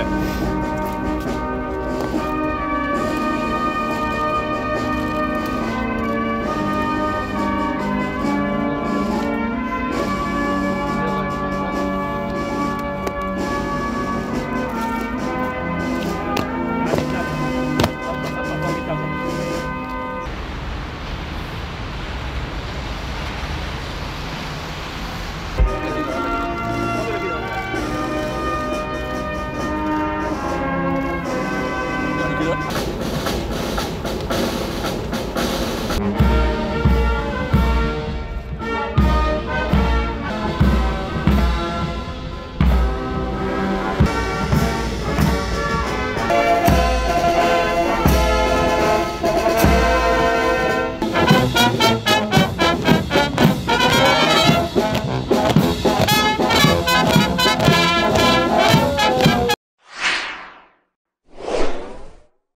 área. Chưa.